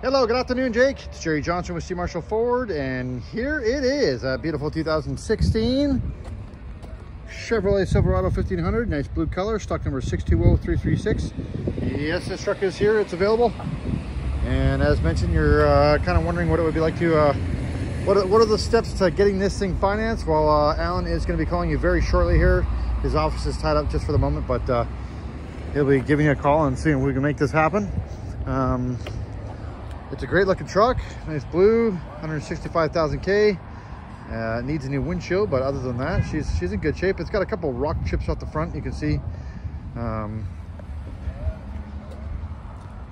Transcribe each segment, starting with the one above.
Hello, good afternoon, Jake. It's Jerry Johnson with C. Marshall Ford, and here it is, a beautiful 2016 Chevrolet Silverado 1500, nice blue color, stock number 620336. Yes, this truck is here, it's available. And as mentioned, you're uh, kind of wondering what it would be like to, uh, what, are, what are the steps to getting this thing financed? Well, uh, Alan is going to be calling you very shortly here. His office is tied up just for the moment, but uh, he'll be giving you a call and seeing if we can make this happen. Um, it's a great looking truck, nice blue, 165,000 K. Uh, needs a new windshield, but other than that, she's she's in good shape. It's got a couple rock chips out the front, you can see. Um,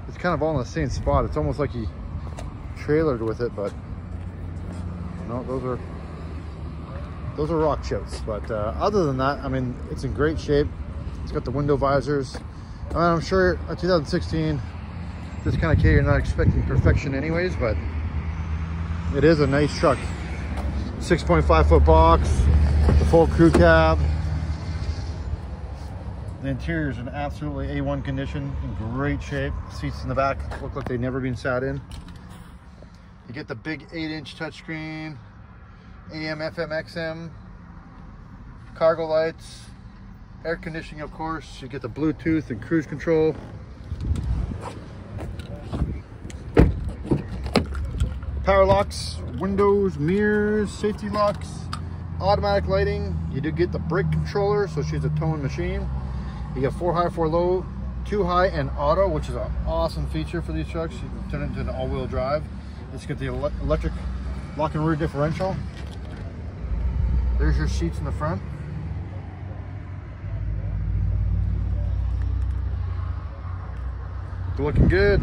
it's kind of all in the same spot. It's almost like he trailered with it, but no, those are those are rock chips. But uh, other than that, I mean, it's in great shape. It's got the window visors. I mean, I'm sure a 2016 this kind of K, you're not expecting perfection anyways, but it is a nice truck. 6.5 foot box, the full crew cab. The interior is in absolutely A1 condition, in great shape. Seats in the back look like they've never been sat in. You get the big 8 inch touchscreen, AM, FM, XM, cargo lights, air conditioning of course. You get the Bluetooth and cruise control. Power locks, windows, mirrors, safety locks, automatic lighting. You do get the brake controller, so she's a towing machine. You get four high, four low, two high, and auto, which is an awesome feature for these trucks. You can turn it into an all-wheel drive. Let's get the electric lock and rear differential. There's your seats in the front. Looking good.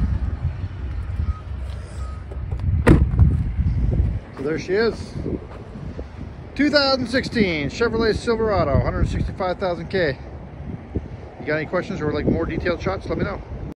There she is. 2016 Chevrolet Silverado, 165,000 K. You got any questions or like more detailed shots, let me know.